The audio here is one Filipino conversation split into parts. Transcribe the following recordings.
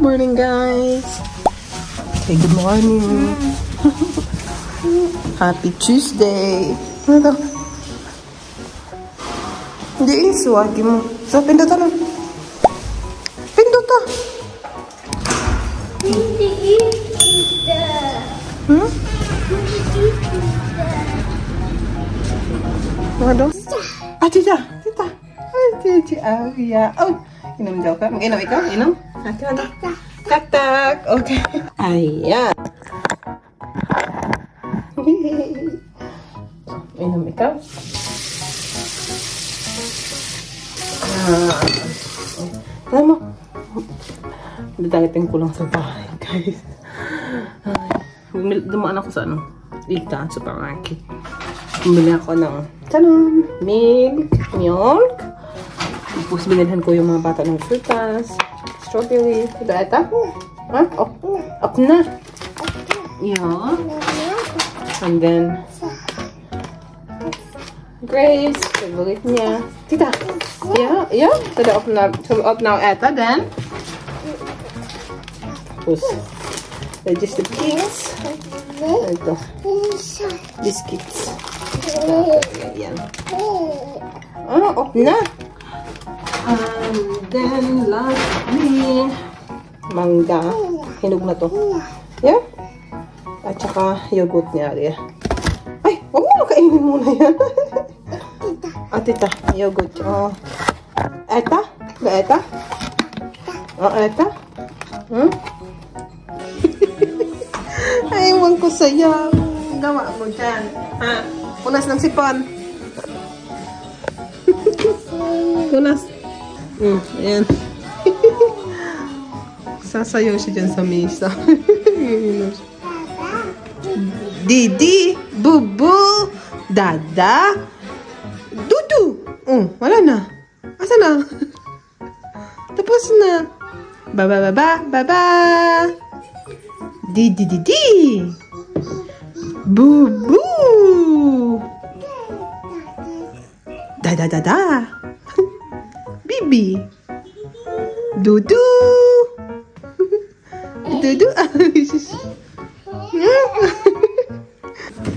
Good morning, guys. Say good morning. Happy Tuesday. Ano to? Hindi, mo. So, pindutan mo. Pinduta. Hindi. Hmm? Hindi. Ano? Ah, tita. Tita. Ay, tita. Ah, yeah. Oh, inom daw ka. Mag-inom ikaw? Inom? Ate, ano? Tak, tak. Okay. Ayan. Inom ikaw? Ah. Alam mo, dadating ko lang sa bahay, guys. Ay, dumaan ako sa ano, Ika, supermarket. Bumili ako ng, tanong, milk, milk. Tapos binilhan ko yung mga bata ng frutas, strawberry, diba ito? Ha? Ok, ok na. Yeah. And then, Grace, favorite niya. Tita, yeah, yeah. So, the up, so open now ata, then. Tapos, digestive kings. Ito, biscuits. Yan. Ah, off na. And then, lastly, mangga. Hinog na to. Yeah? At saka, yogurt niya. Aria. Ay, huwag mo kainin muna yan. ah, tita, yogurt. Oh. Eta? Ba eta? Oh, eta? Hmm? Ay, ewan ko sa'yo. Gawa mo dyan. Ha? Punas ng sipon. Punas. Hmm, ayan. Sasayaw siya dyan sa mesa. Didi, Bubu, Dada, Dudu. Oh, wala na. Asa na? Tapos na. Baba, baba, baba. Di, di, di, di. Bubu. Da, Bibi. Dudu. Dudu.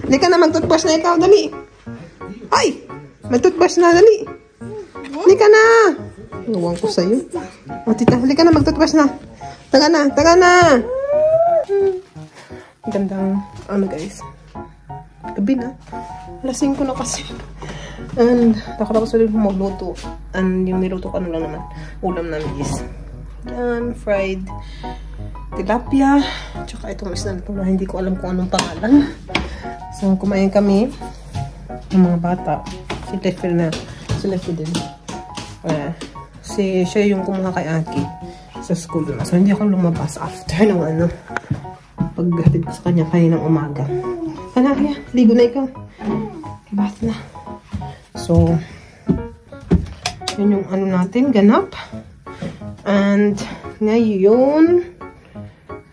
Hindi ka na mag-toothbrush na ikaw. Dali. Ay! Mag-toothbrush na. Dali. Hindi ka na. Iwan ko sa'yo. O, tita. Hindi ka na. Mag-toothbrush na. Taga na. Taga na. Gandang, ano guys. Gabi na. Lasing ko na kasi. And, nakatapos ulit magluto. And, yung niluto ko ano lang naman. Ulam namin is, yan, fried tilapia. Tsaka itong isda na ito na hindi ko alam kung anong pangalan. So, kumain kami ng mga bata. Si Leffy na. Si Leffy din. Uh, si, siya yung kumuha kay Aki sa school na. So, hindi ako lumabas after ng ano paghatid ko sa kanya kaninang umaga. Anak, kaya, ligo na ikaw. Bath na. So, yun yung ano natin, ganap. And, ngayon,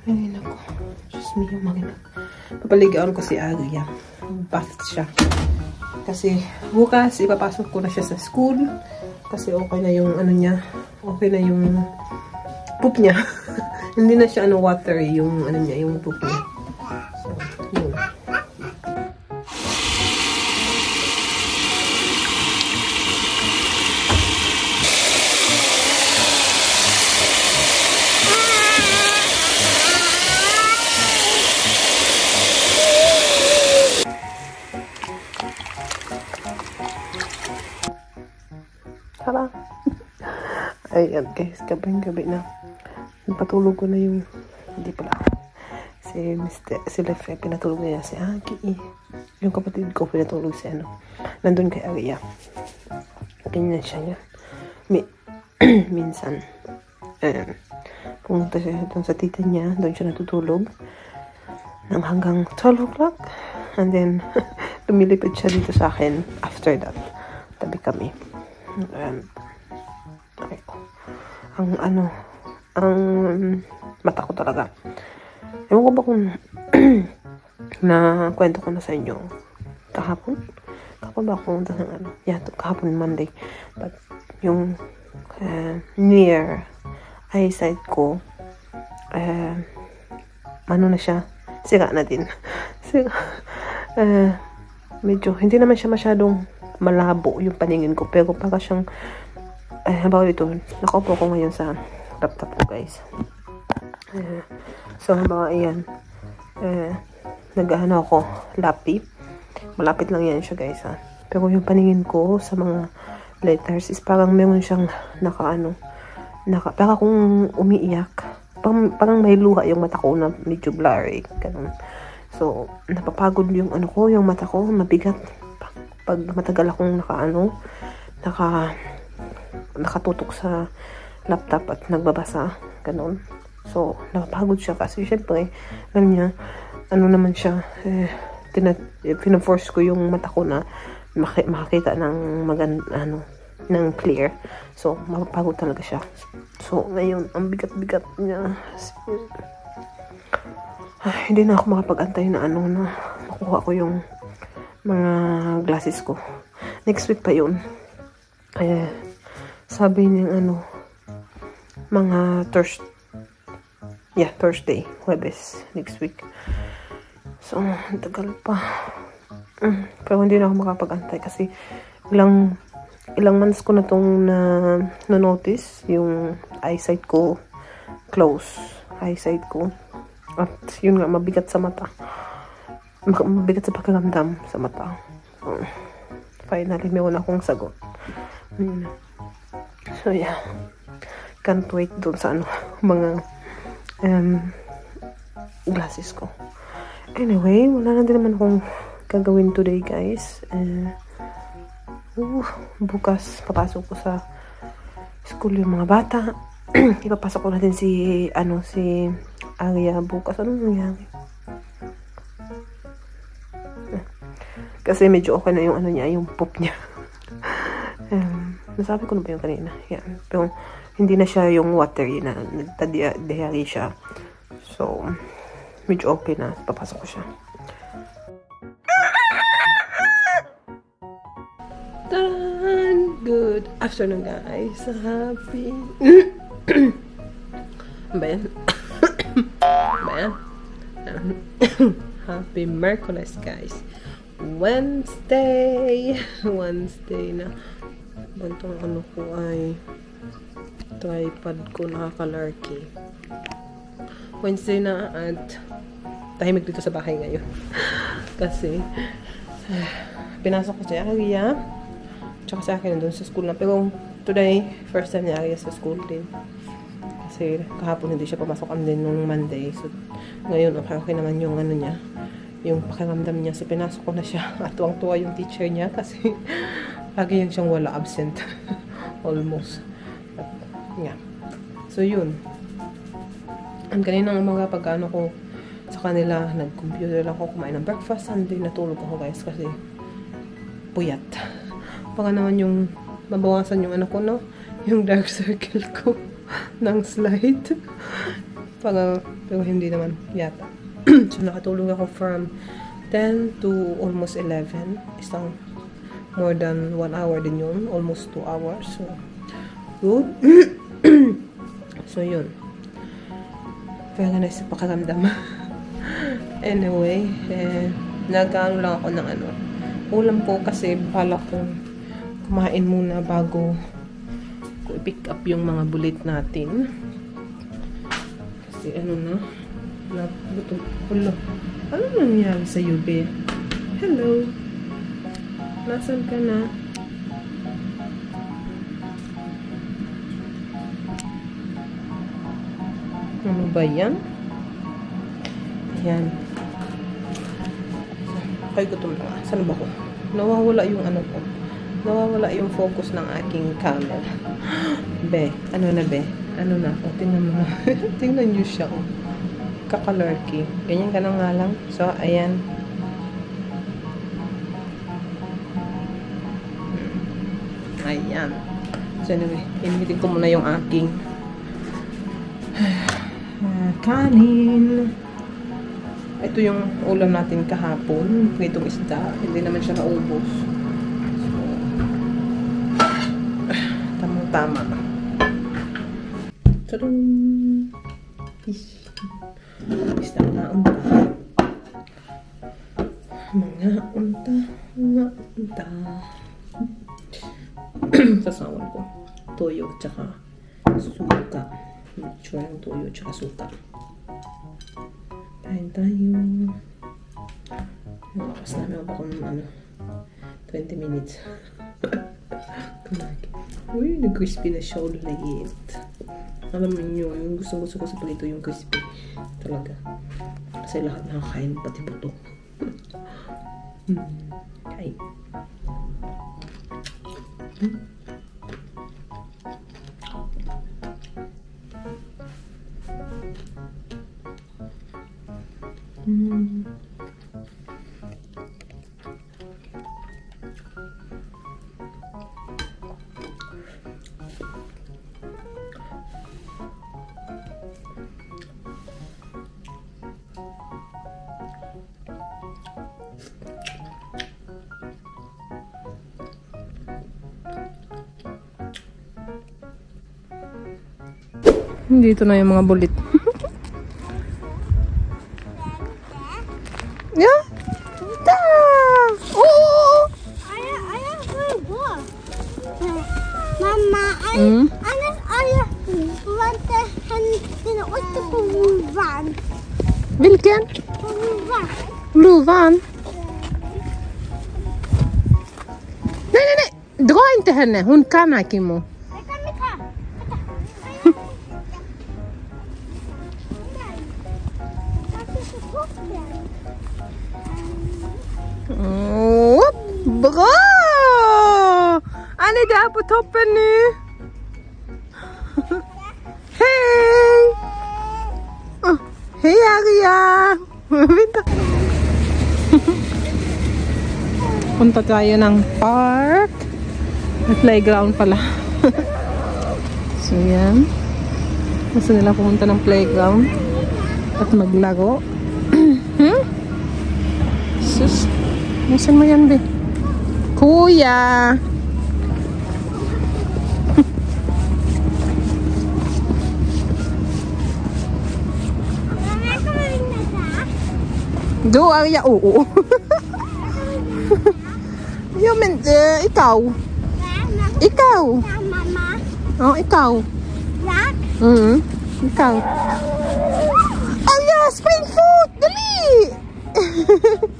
ay, nako. Diyos me, yung mga Papaligaan ko si Aria. Bath siya. Kasi, bukas, ipapasok ko na siya sa school. Kasi okay na yung ano niya. Okay na yung poop niya. Hindi na siya ano watery yung ano niya, yung poop niya. Ayan guys, gabing-gabi na. Napatulog ko na yung, hindi pala si Mr. si Lefre, pinatulog niya si Aki. Yung kapatid ko, pinatulog si ano. Nandun kay Aria. Ganyan siya yan. Mi minsan. Ayan. Pumunta siya doon sa tita niya. Doon siya natutulog. Nang hanggang 12 o'clock. And then, lumilipad siya dito sa akin after that. Tabi kami. Okay. Ang ano, ang mata ko talaga. Ewan ko ba kung na kwento ko na sa inyo kahapon? Kahapon ba pumunta ng ano? Yeah, kahapon Monday. But yung uh, near eyesight ko eh, ano na siya, sira na din. sira. Eh, medyo, hindi naman siya masyadong malabo yung paningin ko. Pero para siyang, eh, halimbawa ito, nakaupo ko ngayon sa laptop ko guys. Eh, so, halimbawa, ayan. Eh, nag-ano ako, lapi. Malapit lang yan siya guys ha. Pero yung paningin ko sa mga letters is parang meron siyang naka-ano, naka, parang kung umiiyak. Parang, parang may luha yung mata ko na medyo blurry. Ganun. So, napapagod yung ano ko, yung mata ko, mabigat. Pag matagal akong naka-ano, naka, nakatutok sa laptop at nagbabasa. Ganun. So, napapagod siya kasi syempre, alam niya, ano naman siya, eh, tina, eh, pinaforce ko yung mata ko na makakita ng magan, ano, ng clear. So, mapapagod talaga siya. So, ngayon, ang bigat-bigat niya. Ay, hindi na ako makapag-antay na ano na makuha ko yung mga glasses ko. Next week pa yun. Eh, sabi niya ano, mga Thursday, yeah, Thursday, Webes, next week. So, tagal pa. Mm, pero hindi na ako makapag-antay kasi ilang ilang months ko na tong na, na notice yung eyesight ko close eyesight ko at yun nga mabigat sa mata mabigat sa pakiramdam sa mata so, finally meron akong sagot mm. So yeah. Can't wait dun sa ano mga um, glasses ko. Anyway wala na din naman akong gagawin today guys. Uh, uh, bukas papasok ko sa school yung mga bata. Ipapasok ko natin si ano si Aria bukas. Ano nangyari? Kasi medyo okay na yung ano niya yung pop niya nasabi ko na ba yung kanina yan pero hindi na siya yung watery na nagtadihari siya so medyo okay na papasok ko siya Taran! Good afternoon, guys. Happy... ba yan? ba yan? Happy Merkules, guys. Wednesday! Wednesday na. Bantong ano ko ay tripod ko nakakalurky. Wednesday na at tahimik dito sa bahay ngayon. Kasi pinasok ko si Aria tsaka sa akin doon sa school na. Pero today, first time ni Aria sa school din. Kasi kahapon hindi siya pumasok ang din nung Monday. So, ngayon, okay, okay naman yung ano niya. Yung pakiramdam niya. So, pinasok ko na siya. At tuwang-tuwa yung teacher niya kasi lagi yung siyang wala absent. Almost. At, yeah. So, yun. Ang kanina ng mga pagkano ko sa kanila, nag-computer lang ako kumain ng breakfast. Sunday, natulog ako guys kasi puyat baka naman yung mabawasan yung ano ko, no? Yung dark circle ko ng slide. Para, pero hindi naman yata. so, nakatulog ako from 10 to almost 11. Isang more than 1 hour din yun. Almost 2 hours. So, good. so, yun. Pero nice pakaramdam. anyway, eh, nag-ano lang ako ng ano. Ulam ko kasi bala kong kumain muna bago ko i-pick up yung mga bulit natin. Kasi ano na, nagutom. Ano nangyari sa UB? Hello. Nasaan ka na? Ano ba yan? Ayan. Ay, gutom na. Saan ba ko? Nawawala yung ano ko nawawala yung focus ng aking camera. Be, ano na be? Ano na? O, tingnan mo. tingnan nyo siya. Oh. Kakalurky. Ganyan ka na nga lang. So, ayan. Ayan. So, anyway, imitin ko muna yung aking kanin. Ito yung ulam natin kahapon. Itong isda. Hindi naman siya naubos. tama. Tadam! Ish. Basta mga unta. Mga unta, mga unta. Sasawan ko. Toyo tsaka suka. Mixture ng toyo tsaka suka. Kain tayo. Nakakas namin ako ng ano, 20 minutes. Kumain. Uy, nag-crispy na siya ulit. Alam nyo, yung gusto gusto ko sa palito yung crispy. Talaga. Kasi lahat nakakain, pati buto. hmm. Kain. Hmm. Mm. Dito na yung mga bulit. yeah? Da! Oh! I, Vilken? På luvan. Nej, nej, nej! Dra inte henne! Hon kan Kimmo. Bra! Han är där på toppen nu. Hej! Oh, hej Aria! Vänta. Punta tayo ng park. May playground pala. so yan. Gusto nila pumunta ng playground at maglaro. hmm? Sus. Nasaan mo yan, be? Kuya! Do, Arya, oo. ja, men eh, ikaw. Ikaw. Oh, ikaw. Jag. Mm Ikaw. Arya, spring foot! Dali!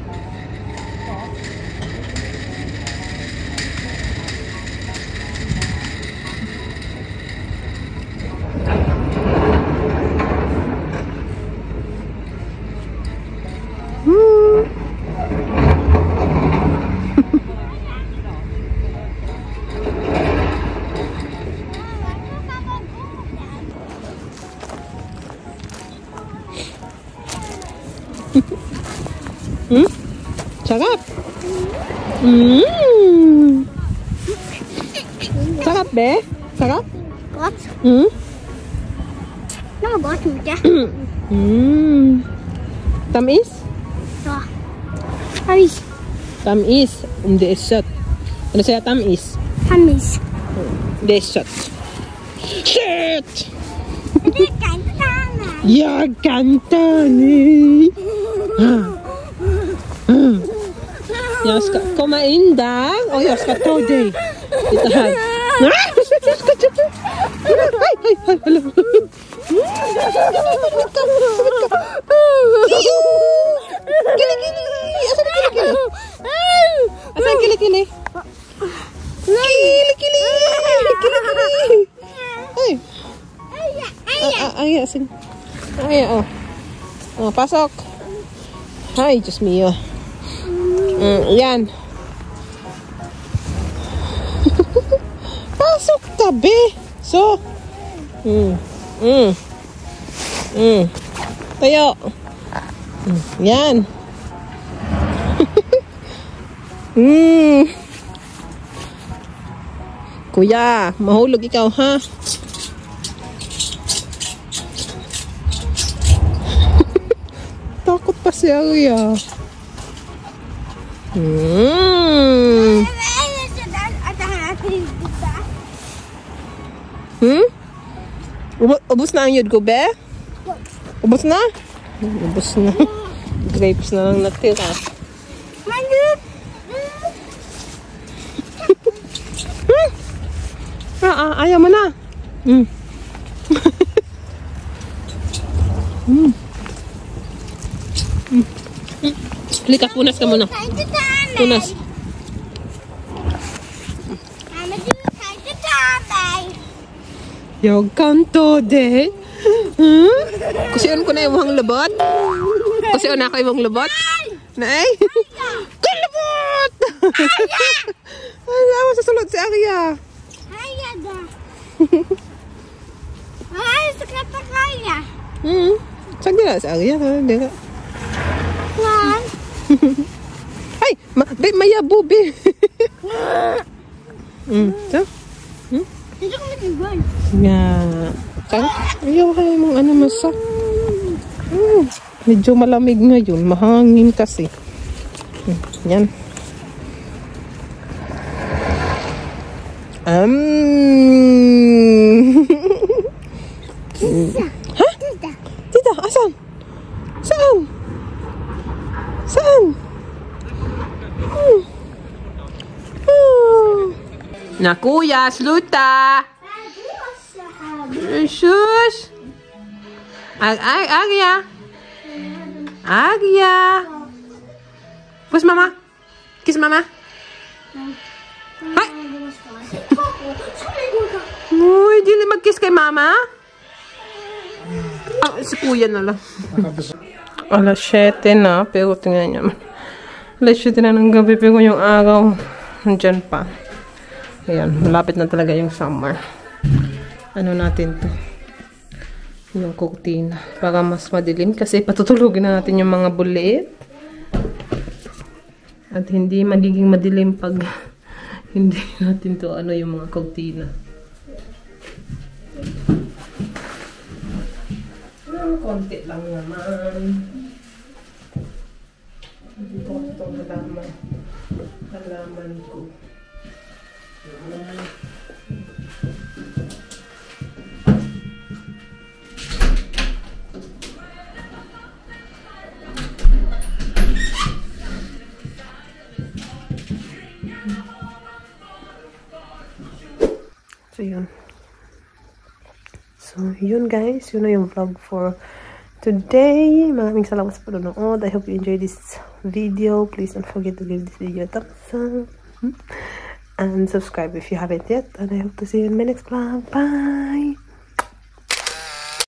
Be? Sarap? Gott. Mm. Det var gott mycket. Mm. Tamis? Ja. Tamis. Tamis. Om det är sött. Kan du säga tamis? Tamis. Det är sött. Sött! Det kan inte ta mig. Jag kan ta dig. Jag ska komma in där och jag ska ta dig. Titta här. Hej, hej, hej, hallå. Gilli, gilli. Asan ang gilli, gilli? Asan ang gilli, gilli? Gilli, gilli. Gilli, gilli. Ay. Ah, ah, ay, asin. Ay, oh. Oh, pasok. Ay, Diyos mio. Mm, yan. Tabi. So. Mm. Mm. Mm. Tayo. Mm, yan. mm. Kuya, mahulog ikaw, ha? Takot pa si Aria. Hmm. Hmm? Ubos na ang yun ko, be? Ubos na? Ubos na. Grapes na lang natira. Manjut. Ah, ah, ayaw mo na. Mm. mm. Mm. Halika, punas ka muna. Punas. Mama, di mo kain ka tayo. Yung kanto de. Hmm? Kusiyon ko na yung lubot. Kusiyon na ako yung lubot. Nay? Kay lubot! Ay, naman sa sulod si Arya. Kaya da. Ay, sakit na kaya. Hmm. Saan gila si Arya? Dira. One. Ay! Ma be, mayabo, be. hmm. So? Dito ko mag-ibon. Nga. Saan? Ayaw kayo mong ano masak. Hmm. Medyo malamig ngayon. Mahangin kasi. Hmm. Yan. Um. ha? Tita, asan? Saan? Saan? Hmm. Hmm. Na kuya, sluta! Sus! Ag ag Agya! Agya! Puss mama! Kiss mama! Hay! Uy, dili mag-kiss kay mama? Ah, si kuya na lang. Alas 7 na, pero tingnan niya. Alas 7 na ng gabi, pero yung araw, nandyan pa. Ayan, malapit na talaga yung summer. Ano natin to? Yung kurtina. Para mas madilim kasi patutulugin na natin yung mga bulit. At hindi magiging madilim pag hindi natin to ano yung mga kurtina. Ano, konti lang naman. Dito ko itong halaman. Halaman ko. So, yun. So, yun guys. Yun na yung vlog for today. Maraming salamat sa panonood. I hope you enjoyed this video. Please don't forget to give this video a thumbs up. Hmm? And subscribe if you haven't yet. And I hope to see you in my next vlog. Bye!